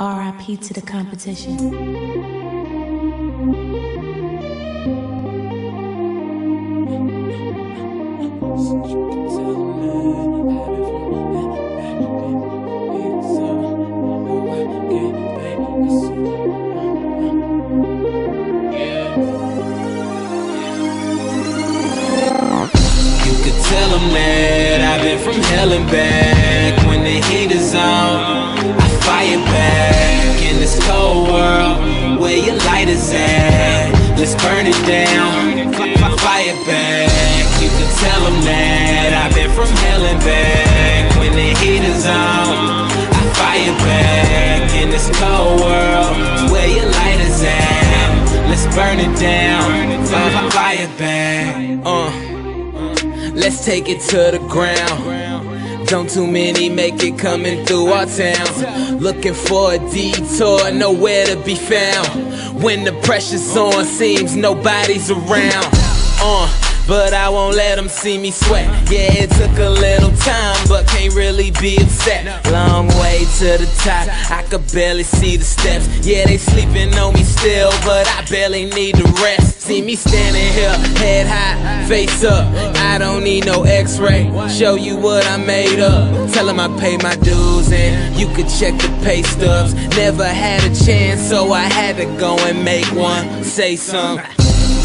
RIP to the competition. You could tell them that I've been from hell and back When the heat is on, fire back In this cold world, where your light is at. Let's burn it down, fire back. You could tell them that I've been from hell and back. When the heat is on, I fire back In this cold world, where your light is at. Let's burn it down, fire back. Uh. Let's take it to the ground. Don't too many make it coming through our town. Looking for a detour, nowhere to be found. When the pressure's on, seems nobody's around. Uh, but I won't let them see me sweat. Yeah, it took a little time, but can't really be upset. Long way to the top, I could barely see the steps. Yeah, they sleeping on me still, but I barely need the rest. See me standing here, head high, face up. I don't need no x ray. Show you what I made up. Tell them I pay my dues and you could check the pay stubs. Never had a chance, so I had to go and make one. Say something.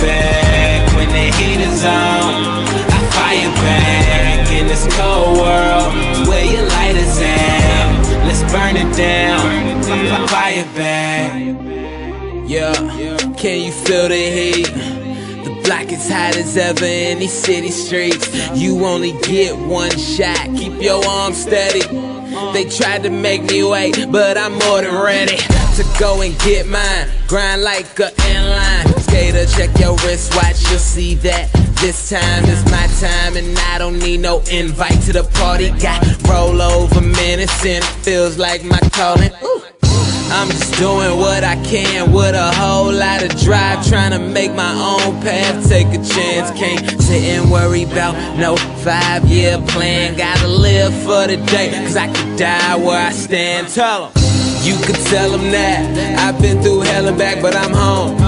back. When the heat is on, I fire back in this cold world where your light is at. Let's burn it down, F- fire back. Yeah, can you feel the heat? The block is hot as ever in these city streets. You only get one shot, keep your arms steady. They tried to make me wait, but I'm more than ready to go and get mine. Grind like a inline skater, check your wristwatch, you'll see that. This time is my time, and I don't need no invite to the party. Got rollover minutes, and it feels like my calling. Ooh. I'm just doing what I can with a whole lot of drive, trying to make my own path, take a chance. Can't sit and worry about no five year plan. Gotta live for the day, cause I could die where I stand. Tell 'em. You could tell them that I've been through hell and back, but I'm home.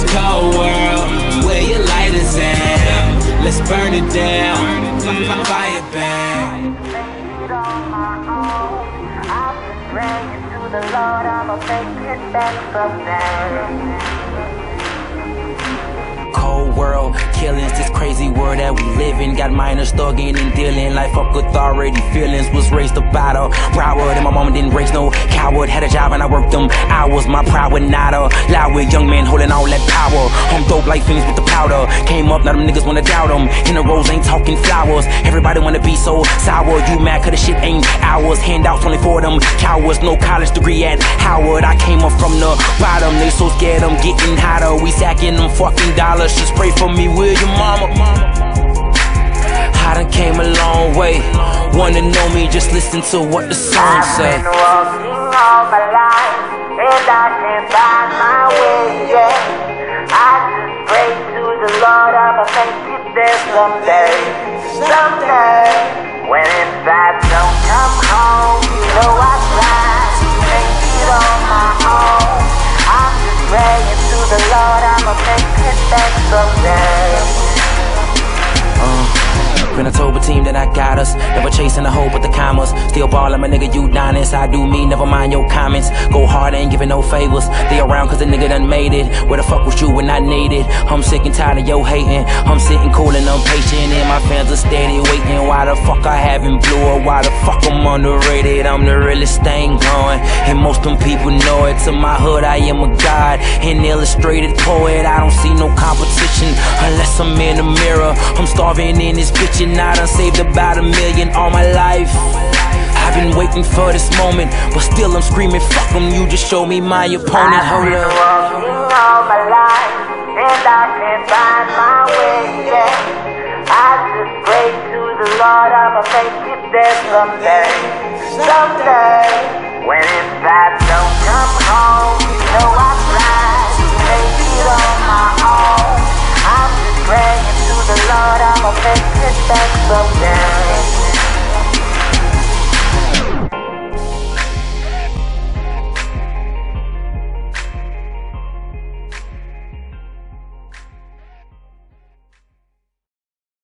this cold world where your light is at. Let's burn it down, fire back. praying to the Lord, I'ma make it back someday. Killings, this crazy world that we live in. Got minors thugging and dealing. Life up authority feelings. Was raised up out of Broward. And my mama didn't raise no coward. Had a job and I worked them hours. My pride was not a loud with young men holding all that power. Home dope like things with the powder. Came up, now them niggas wanna doubt them. In the rose ain't talking flowers. Everybody wanna be so sour. You mad cause the shit ain't ours. Handouts only for them cowards. No college degree at Howard. I came up from the bottom. They so scared I'm getting hotter. We sacking them fucking dollars. Just pray for me, will you, mama? I done came a long way. Wanna know me, just listen to what the song I've say. been walking all my life, and I can't find my way yet. I just pray to the Lord, I'ma make it there someday, someday. When inside don't come home, you know I tried to make it on my own. I'm just praying to the Lord, I'ma make it back someday. Been a Toba team that I got us. Never chasing the hope with the commas. Still ballin', my nigga, you down I do me, never mind your comments. Go hard, ain't giving no favors. They around cause the nigga done made it. Where the fuck was you when I needed? I'm sick and tired of your hating. I'm sitting cool and I'm patient, and my fans are steady waiting. Why the fuck I haven't blew or why the fuck I'm underrated? I'm the realest thing going, and most of them people know it. To my hood, I am a god, an illustrated poet. I don't see no competition unless I'm in the mirror. I'm starving in this bitch, and I done saved about a million all my life. I've been waiting for this moment, but still I'm screaming, fuck them, you just show me my opponent. Hold up. walking all my life, and I can't find my way yet. I just pray to the Lord, I'ma make it there someday, someday. When it's time don't come I'm just praying to the